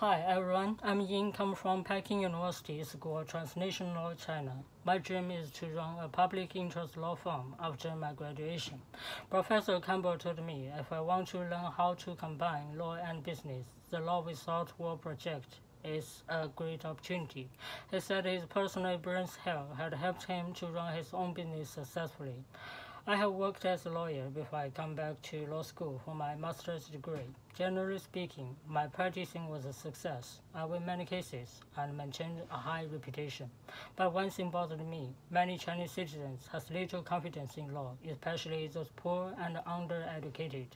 Hi everyone, I'm Ying, come from Peking University School of Transnational Law, China. My dream is to run a public interest law firm after my graduation. Professor Campbell told me if I want to learn how to combine law and business, the Law Without Walls project is a great opportunity. He said his personal experience here had helped him to run his own business successfully. I have worked as a lawyer before I come back to law school for my master's degree. Generally speaking, my practicing was a success. I win many cases and maintained a high reputation. But one thing bothered me. Many Chinese citizens have little confidence in law, especially those poor and undereducated.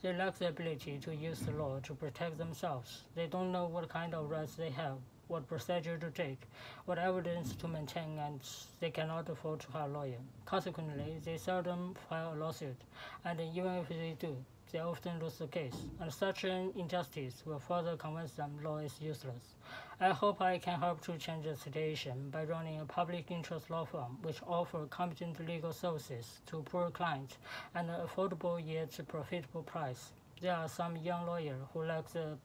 They lack the ability to use the law to protect themselves. They don't know what kind of rights they have what procedure to take, what evidence to maintain, and they cannot afford to hire a lawyer. Consequently, they seldom file a lawsuit, and even if they do, they often lose the case, and such an injustice will further convince them law is useless. I hope I can help to change the situation by running a public interest law firm which offers competent legal services to poor clients at an affordable yet profitable price. There are some young lawyers who lack the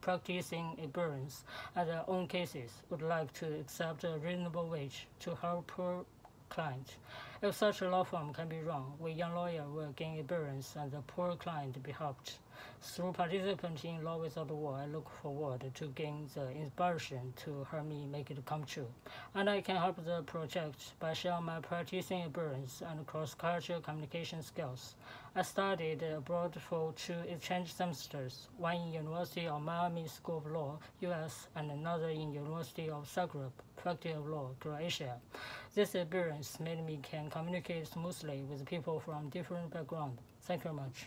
practicing experience at their own cases would like to accept a reasonable wage to help poor If such a law firm can be run, we young lawyers will gain experience and the poor client be helped. Through participating in Law Without the Walls, I look forward to gain the inspiration to help me make it come true. And I can help the project by sharing my practicing experience and cross-cultural communication skills. I studied abroad for two exchange semesters, one in University of Miami School of Law, US, and another in University of Zagreb, Faculty of Law, Croatia. This experience made me can communicate smoothly with people from different backgrounds. Thank you very much.